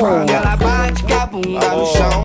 Ela bate com a bunda no chão.